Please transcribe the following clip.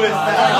with that.